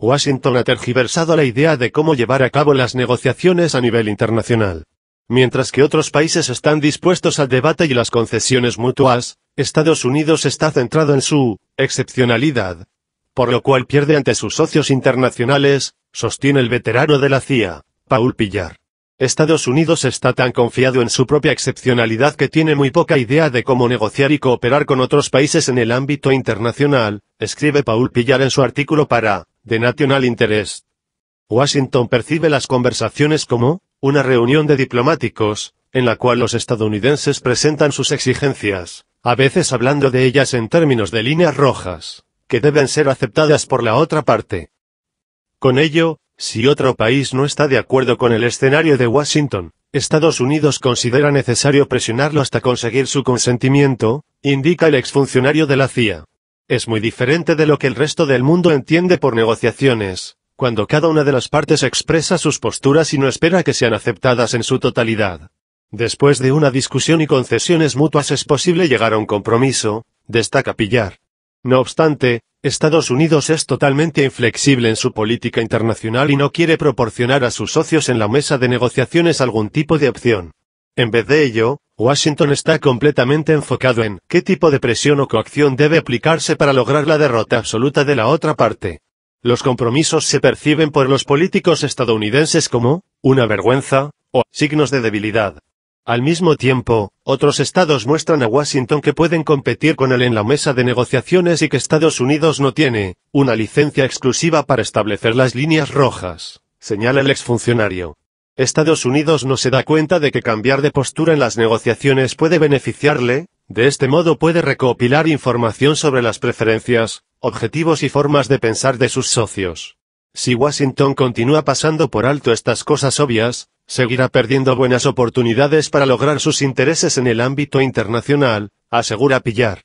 Washington ha tergiversado la idea de cómo llevar a cabo las negociaciones a nivel internacional. Mientras que otros países están dispuestos al debate y las concesiones mutuas, Estados Unidos está centrado en su excepcionalidad, por lo cual pierde ante sus socios internacionales, sostiene el veterano de la CIA, Paul Pillar. Estados Unidos está tan confiado en su propia excepcionalidad que tiene muy poca idea de cómo negociar y cooperar con otros países en el ámbito internacional, escribe Paul Pillar en su artículo para The National Interest. Washington percibe las conversaciones como una reunión de diplomáticos, en la cual los estadounidenses presentan sus exigencias, a veces hablando de ellas en términos de líneas rojas, que deben ser aceptadas por la otra parte. Con ello, si otro país no está de acuerdo con el escenario de Washington, Estados Unidos considera necesario presionarlo hasta conseguir su consentimiento, indica el exfuncionario de la CIA. Es muy diferente de lo que el resto del mundo entiende por negociaciones, cuando cada una de las partes expresa sus posturas y no espera que sean aceptadas en su totalidad. Después de una discusión y concesiones mutuas es posible llegar a un compromiso, destaca Pillar. No obstante, Estados Unidos es totalmente inflexible en su política internacional y no quiere proporcionar a sus socios en la mesa de negociaciones algún tipo de opción. En vez de ello, Washington está completamente enfocado en qué tipo de presión o coacción debe aplicarse para lograr la derrota absoluta de la otra parte. Los compromisos se perciben por los políticos estadounidenses como una vergüenza o signos de debilidad. Al mismo tiempo, otros estados muestran a Washington que pueden competir con él en la mesa de negociaciones y que Estados Unidos no tiene una licencia exclusiva para establecer las líneas rojas, señala el exfuncionario. Estados Unidos no se da cuenta de que cambiar de postura en las negociaciones puede beneficiarle, de este modo puede recopilar información sobre las preferencias, objetivos y formas de pensar de sus socios. Si Washington continúa pasando por alto estas cosas obvias, seguirá perdiendo buenas oportunidades para lograr sus intereses en el ámbito internacional, asegura Pillar.